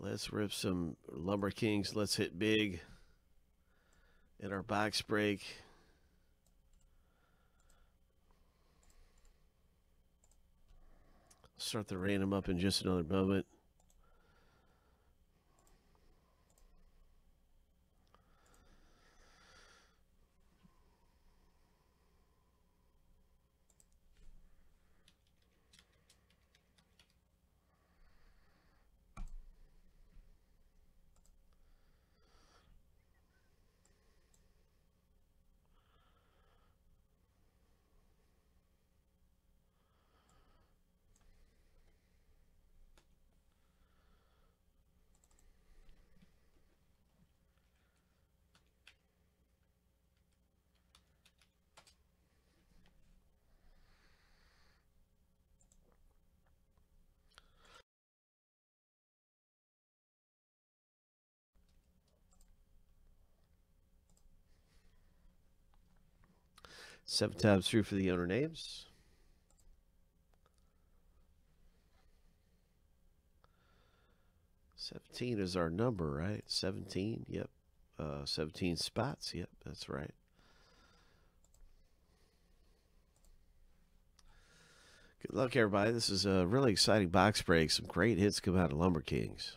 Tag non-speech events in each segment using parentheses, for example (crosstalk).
Let's rip some Lumber Kings. Let's hit big in our box break. Start the random up in just another moment. Seven times through for the owner names. Seventeen is our number, right? Seventeen. Yep. Uh, Seventeen spots. Yep, that's right. Good luck, everybody. This is a really exciting box break. Some great hits come out of Lumber Kings.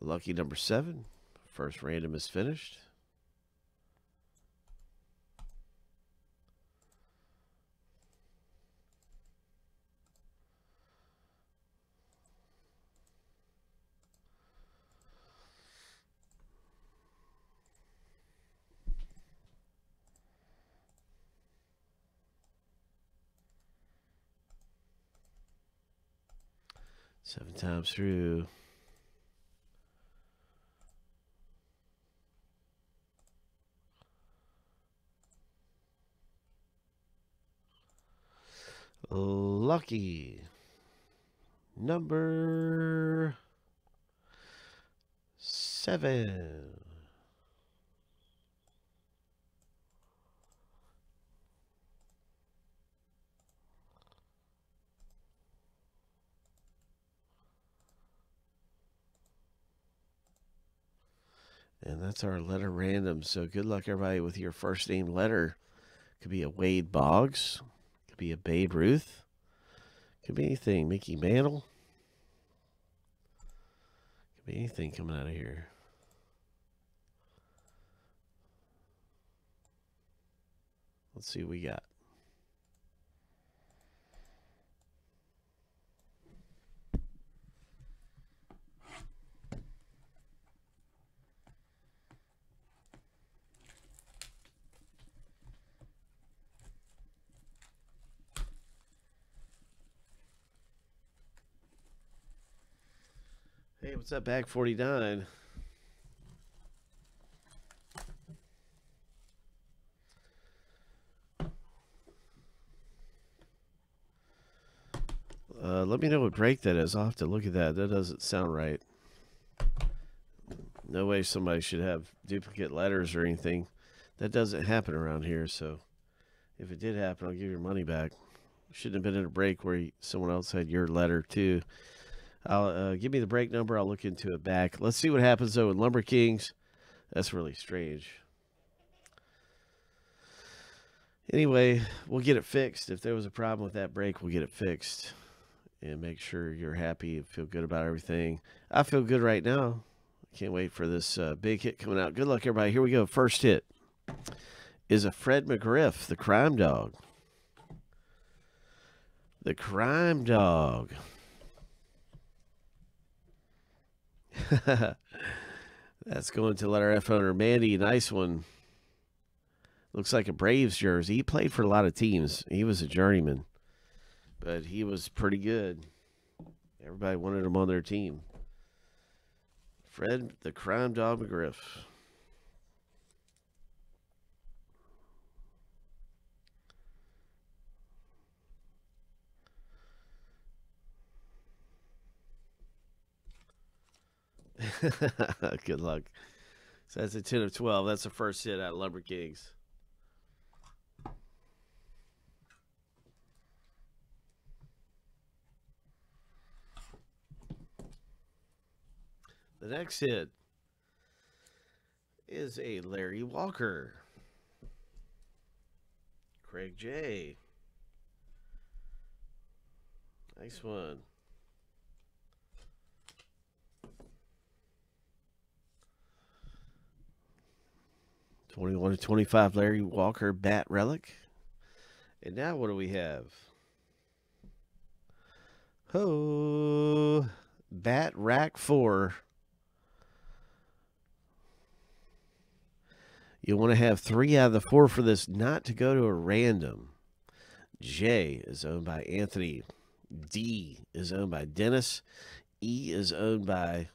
Lucky number seven. First random is finished. Seven times through. Lucky number seven. And that's our letter random. So good luck, everybody, with your first name letter. Could be a Wade Boggs. Could be a Babe Ruth. Could be anything. Mickey Mantle. Could be anything coming out of here. Let's see what we got. Hey, what's up, Bag 49? Uh, let me know what break that is. I'll have to look at that. That doesn't sound right. No way somebody should have duplicate letters or anything. That doesn't happen around here, so if it did happen, I'll give your money back. Shouldn't have been in a break where someone else had your letter, too. I'll uh, give me the break number. I'll look into it back. Let's see what happens though with Lumber Kings. That's really strange. Anyway, we'll get it fixed. If there was a problem with that break, we'll get it fixed and make sure you're happy and feel good about everything. I feel good right now. Can't wait for this uh, big hit coming out. Good luck, everybody. Here we go. First hit is a Fred McGriff, the crime dog. The crime dog. (laughs) That's going to letter F owner Mandy. Nice one. Looks like a Braves jersey. He played for a lot of teams. He was a journeyman, but he was pretty good. Everybody wanted him on their team. Fred, the crime dog McGriff. (laughs) Good luck. So that's a 10 of 12. That's the first hit at Lumber Kings. The next hit is a Larry Walker. Craig J. Nice one. Twenty-one to twenty-five, Larry Walker bat relic. And now what do we have? Oh, bat rack four. You want to have three out of the four for this not to go to a random. J is owned by Anthony. D is owned by Dennis. E is owned by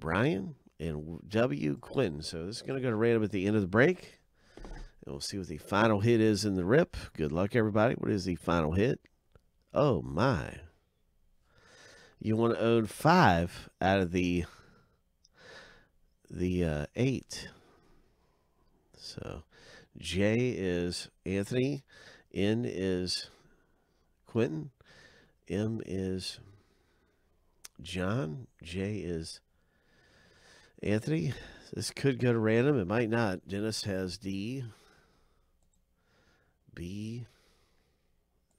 Brian. And W, Quentin. So this is going to go to random at the end of the break. And we'll see what the final hit is in the rip. Good luck, everybody. What is the final hit? Oh, my. You want to own five out of the the uh, eight. So J is Anthony, N is Quentin, M is John, J is Anthony. This could go to random. It might not. Dennis has D. B.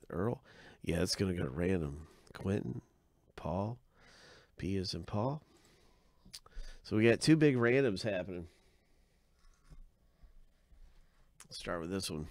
Earl. Yeah, it's going to go to random. Quentin, Paul. P is in Paul. So we got two big randoms happening. Let's start with this one.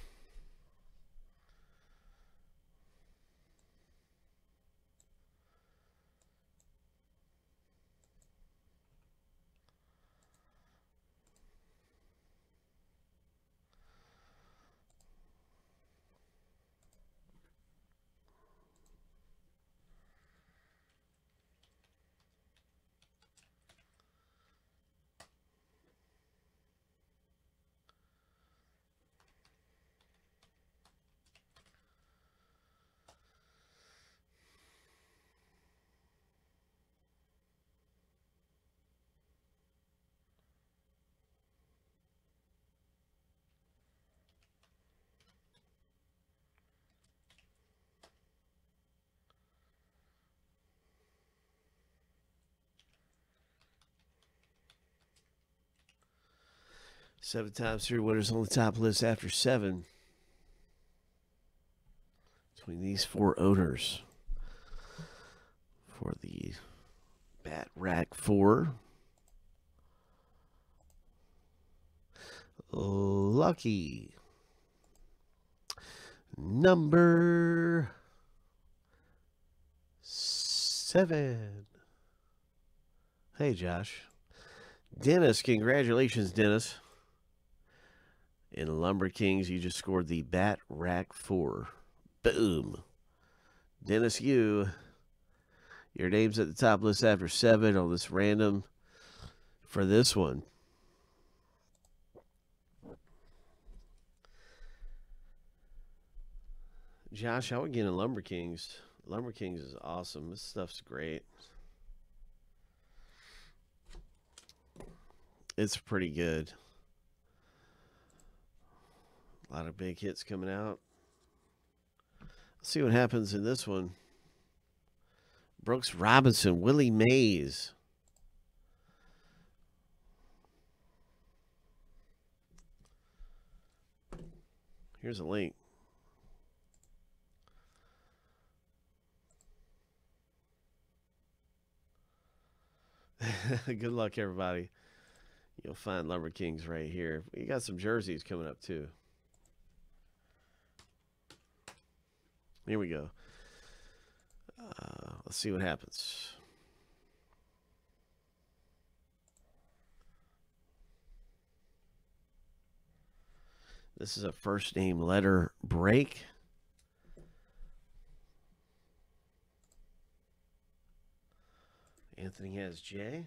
Seven times three winners on the top list after seven. Between these four owners for the Bat Rack 4. Lucky. Number seven. Hey, Josh. Dennis, congratulations, Dennis. In Lumber Kings, you just scored the Bat Rack 4. Boom. Dennis, you. Your name's at the top list after seven on this random for this one. Josh, I would get in Lumber Kings. Lumber Kings is awesome. This stuff's great. It's pretty good. A lot of big hits coming out. Let's see what happens in this one. Brooks Robinson, Willie Mays. Here's a link. (laughs) Good luck, everybody. You'll find Lumber Kings right here. You got some jerseys coming up, too. Here we go. Uh, let's see what happens. This is a first name letter break. Anthony has J.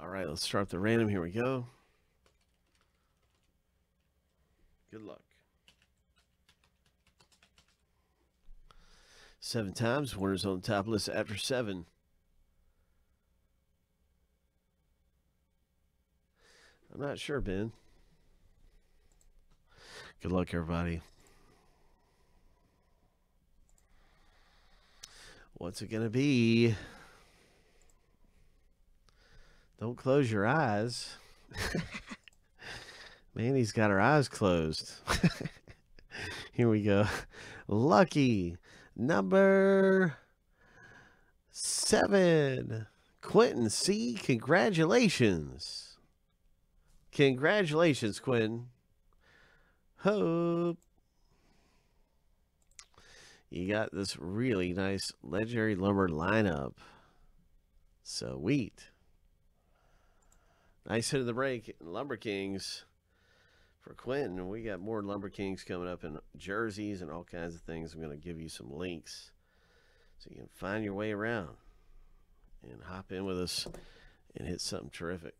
All right, let's start the random. Here we go. Good luck. Seven times. Winners on the top list after seven. I'm not sure, Ben. Good luck, everybody. What's it going to be? Don't close your eyes. Manny's got her eyes closed. (laughs) Here we go. Lucky number seven. Quentin C. Congratulations. Congratulations, Quentin. Hope. You got this really nice legendary lumber lineup. So sweet. Nice hit of the break, Lumber Kings for Quentin. We got more Lumber Kings coming up in jerseys and all kinds of things. I'm going to give you some links so you can find your way around and hop in with us and hit something terrific.